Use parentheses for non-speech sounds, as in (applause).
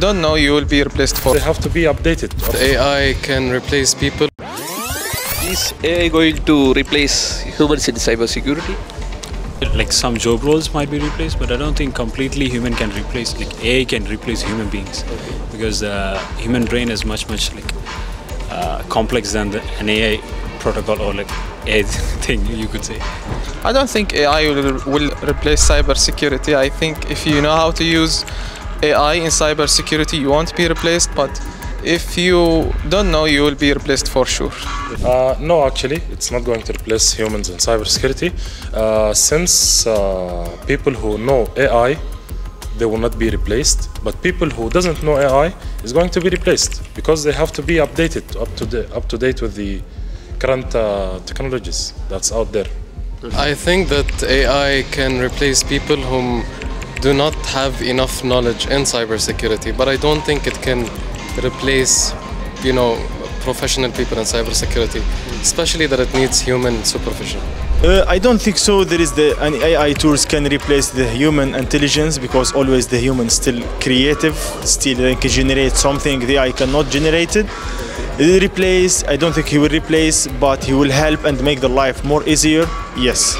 don't know, you will be replaced for. They have to be updated. AI can replace people. Is AI going to replace humans in cybersecurity? Like some job roles might be replaced, but I don't think completely human can replace. Like AI can replace human beings, because the human brain is much much like uh, complex than the, an AI protocol or like AI (laughs) thing you could say. I don't think AI will, will replace cybersecurity. I think if you know how to use AI in cybersecurity, you won't be replaced. But if you don't know, you will be replaced for sure. Uh, no, actually, it's not going to replace humans in cybersecurity. Uh, since uh, people who know AI, they will not be replaced. But people who doesn't know AI is going to be replaced because they have to be updated, up to the, up to date with the current uh, technologies that's out there. I think that AI can replace people whom do not have enough knowledge in cybersecurity, but I don't think it can replace, you know, professional people in cybersecurity, especially that it needs human supervision. Uh, I don't think so. There is the an AI tools can replace the human intelligence because always the human still creative, still they can generate something the AI cannot generate it. Will replace? I don't think he will replace, but he will help and make the life more easier. Yes.